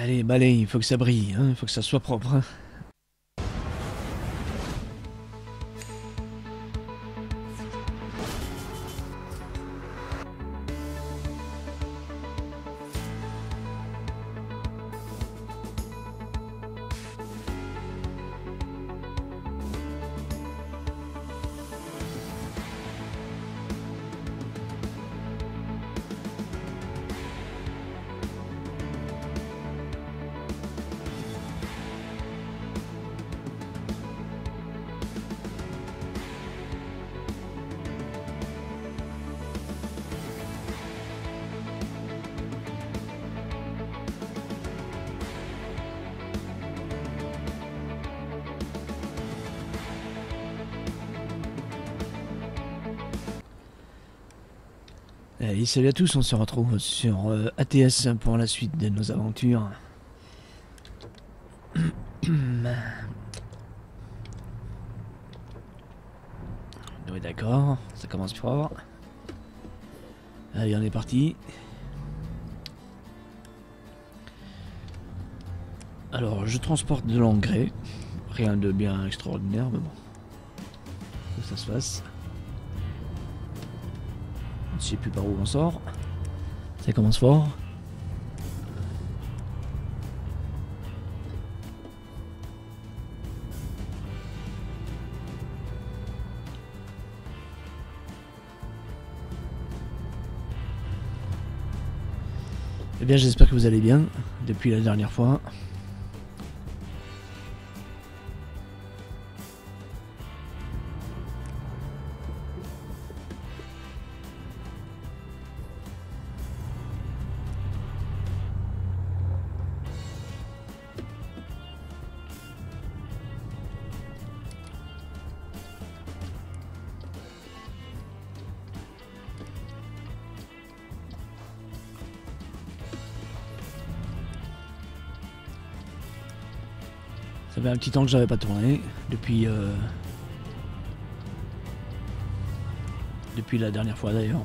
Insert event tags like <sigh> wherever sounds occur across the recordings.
Allez, balai, il faut que ça brille, hein, il faut que ça soit propre. hein. Allez, salut à tous, on se retrouve sur euh, ATS pour la suite de nos aventures. <clears throat> Oui, d'accord, ça commence fort. Allez, on est parti. Alors, je transporte de l'engrais. Rien de bien extraordinaire, mais bon. Que ça se fasse. Je sais plus par où on sort. Ça commence fort. Eh bien, j'espère que vous allez bien depuis la dernière fois. Ça fait un petit temps que j'avais pas tourné depuis euh, depuis la dernière fois d'ailleurs.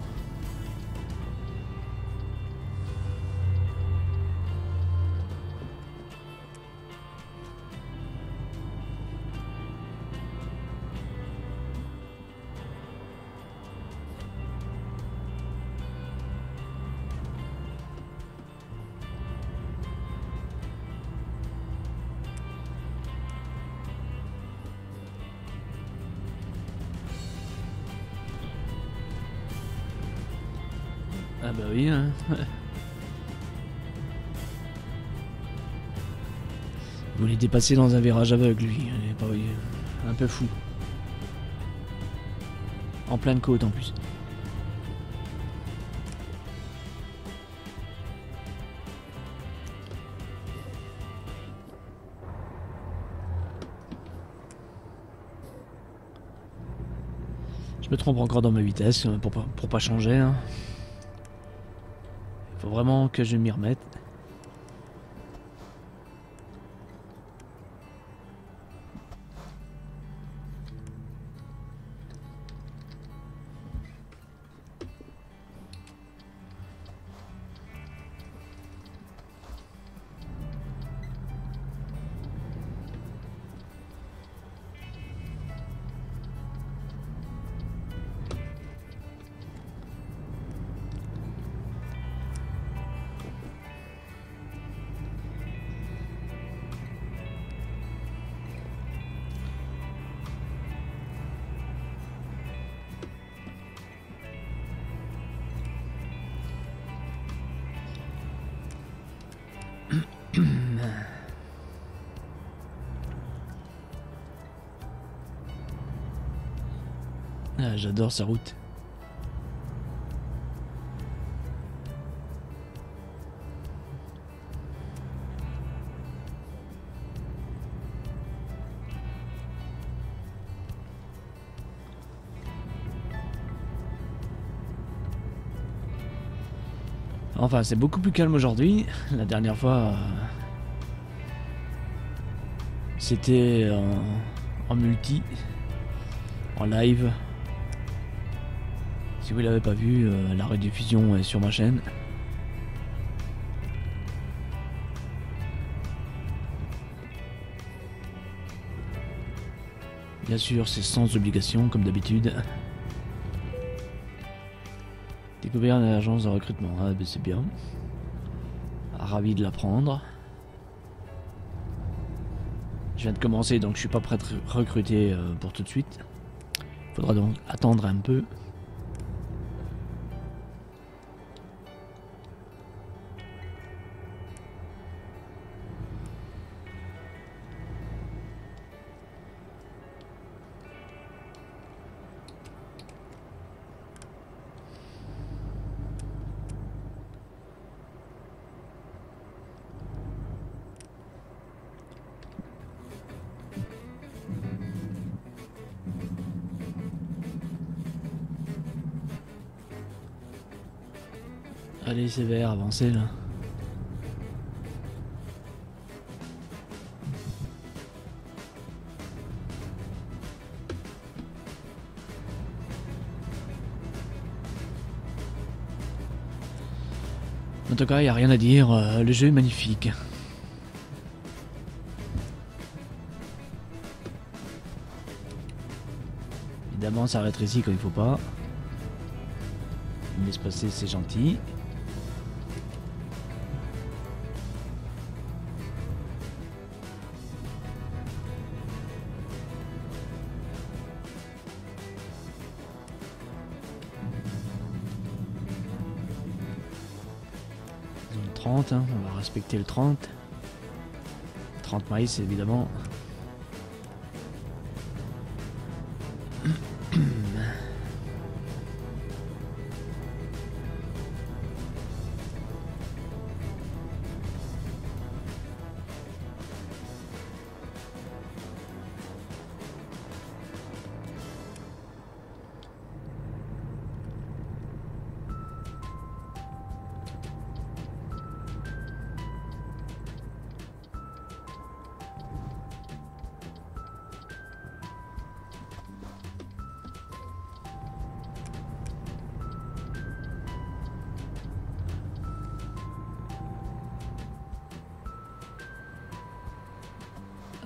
Bah oui. Hein. <laughs> Il voulait dépasser dans un virage aveugle lui. Il est pas un peu fou. En pleine côte en plus. Je me trompe encore dans ma vitesse pour pour pas changer. hein. Faut vraiment que je m'y remette. J'adore sa route. Enfin, c'est beaucoup plus calme aujourd'hui. La dernière fois, euh, c'était en, en multi, en live si vous l'avez pas vu, euh, la rediffusion est sur ma chaîne. Bien sûr, c'est sans obligation, comme d'habitude. Découvert l'agence de recrutement, ah, ben, c'est bien. Ravi de l'apprendre. Je viens de commencer, donc je suis pas prêt à recruter euh, pour tout de suite. Il Faudra donc attendre un peu. Allez, c'est vert, avancez là. En tout cas, il n'y a rien à dire, euh, le jeu est magnifique. Évidemment, ça rétrécit quand il faut pas. Il laisse passer, c'est gentil. Hein, on va respecter le 30. 30 maïs évidemment.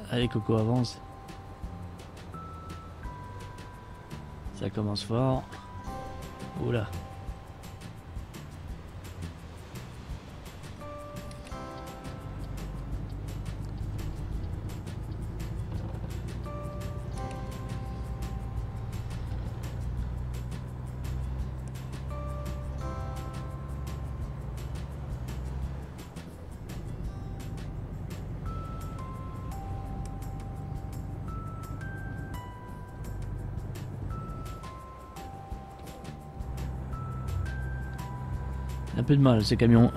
Allez Coco avance. Ça commence fort. Oula. Un peu de mal ces camions.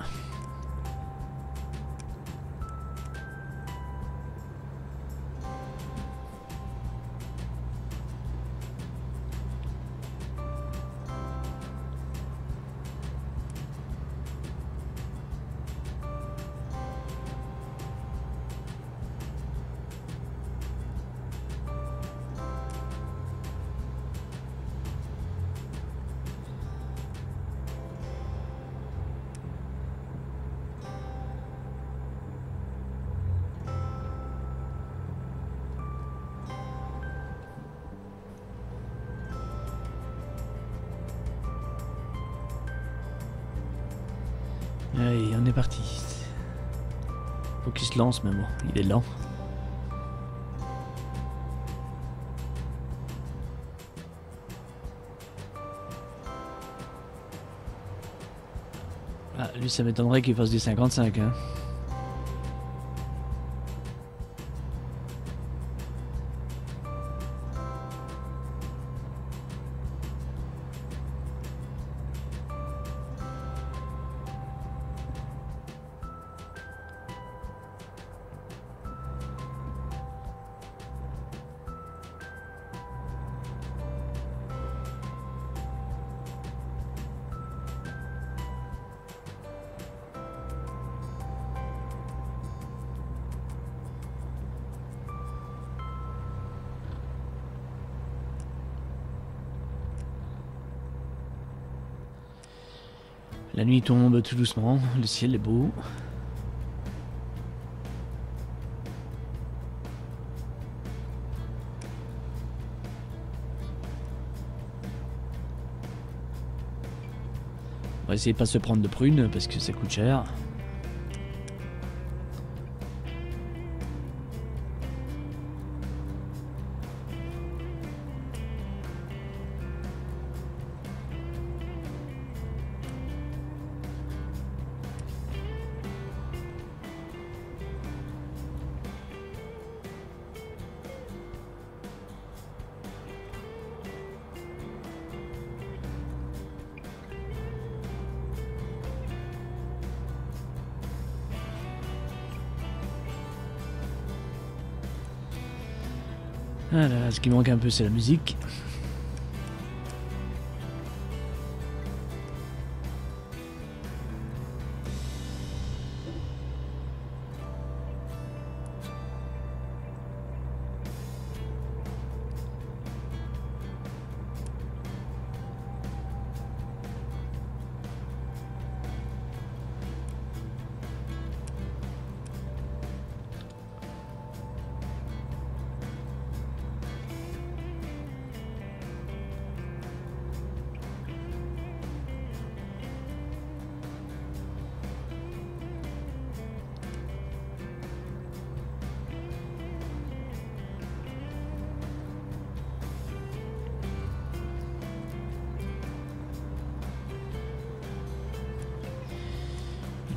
Est parti. Faut qu'il se lance, mais bon, il est lent. Ah, lui, ça m'étonnerait qu'il fasse du 55, hein. La nuit tombe tout doucement, le ciel est beau. On va essayer de pas se prendre de prunes parce que ça coûte cher. Voilà, ce qui manque un peu, c'est la musique.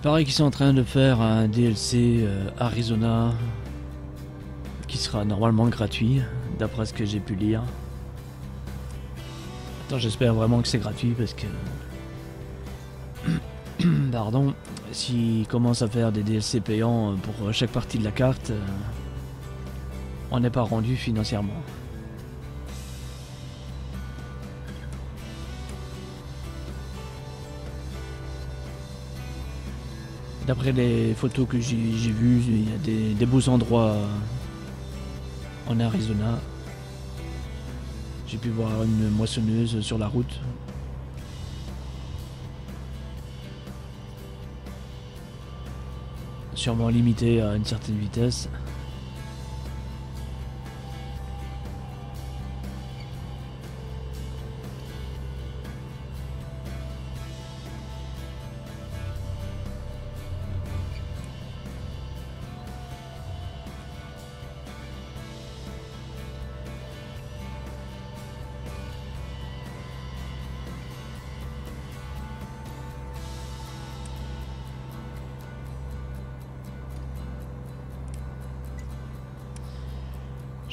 Il paraît qu'ils sont en train de faire un DLC euh, Arizona qui sera normalement gratuit, d'après ce que j'ai pu lire. Attends, j'espère vraiment que c'est gratuit parce que. <coughs> Pardon, s'ils commencent à faire des DLC payants pour chaque partie de la carte, euh, on n'est pas rendu financièrement. D'après les photos que j'ai vues, il y a des, beaux endroits en Arizona. J'ai pu voir une moissonneuse sur la route. Sûrement limitée à une certaine vitesse.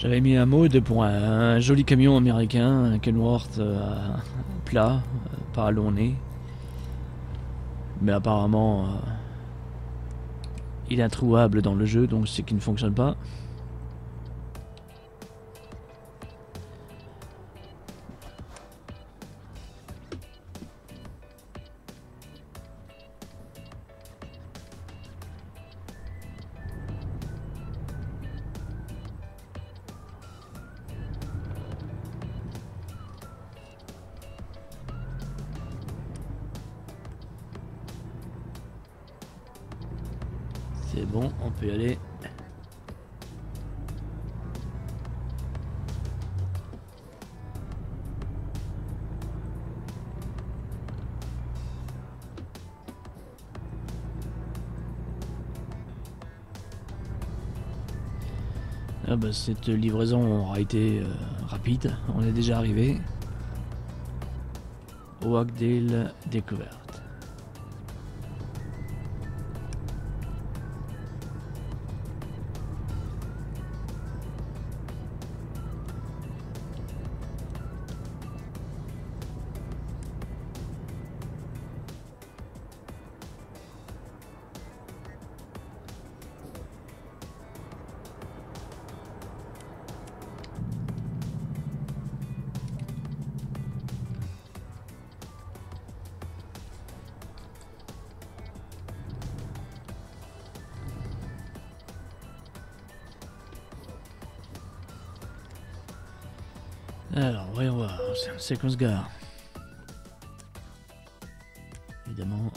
J'avais mis un mode pour un, joli camion américain, un Kenworth euh, plat, euh, pas allongé. Mais apparemment, euh, il est introuvable dans le jeu, donc c'est qu'il ne fonctionne pas. On peut y aller. Ah bah, cette livraison aura été euh, rapide, on est déjà arrivé. Oakdale découvert. Alors, voyons voir. C'est qu'on se gare. Évidemment.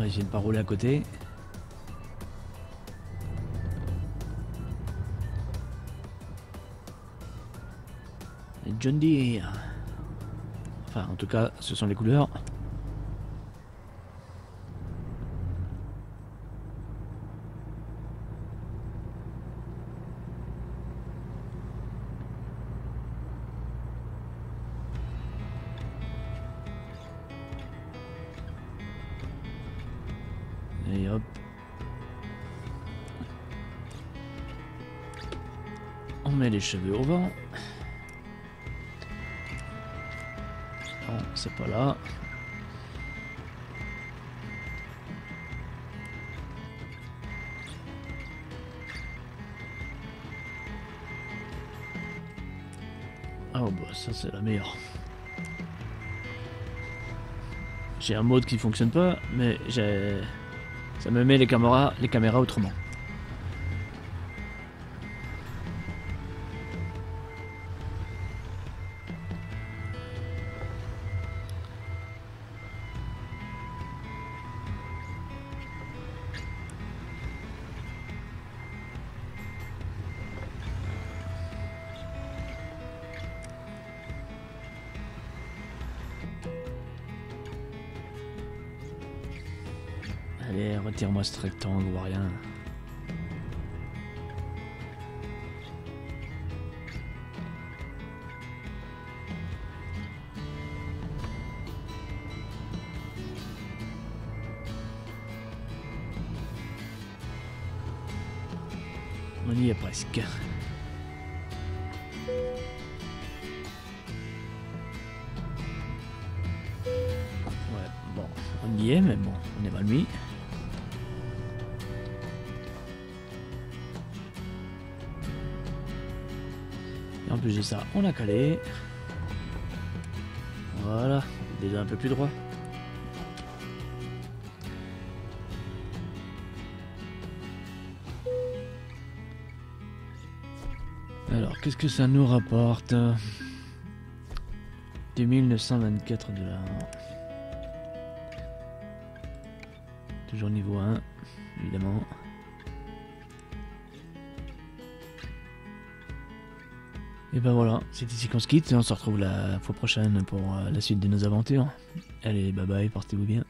De pas rouler à côté. John Deere. Enfin, en tout cas, ce sont les couleurs. On met les cheveux au vent. Non, c'est pas là. Oh bah ça c'est la meilleure. J'ai un mode qui fonctionne pas, mais j'ai ça me met les caméras, autrement. Allez, retire-moi ce rectangle ou rien. On y est presque. Ouais, bon, on y est, mais bon, on est mal mis. Ça, on a calé. Voilà, déjà un peu plus droit. Alors, qu'est-ce que ça nous rapporte? 2924 dollars. Toujours niveau 1, évidemment. Et ben voilà, c'est ici qu'on se quitte. On se retrouve la fois prochaine pour euh, la suite de nos aventures. Allez, bye bye, portez-vous bien.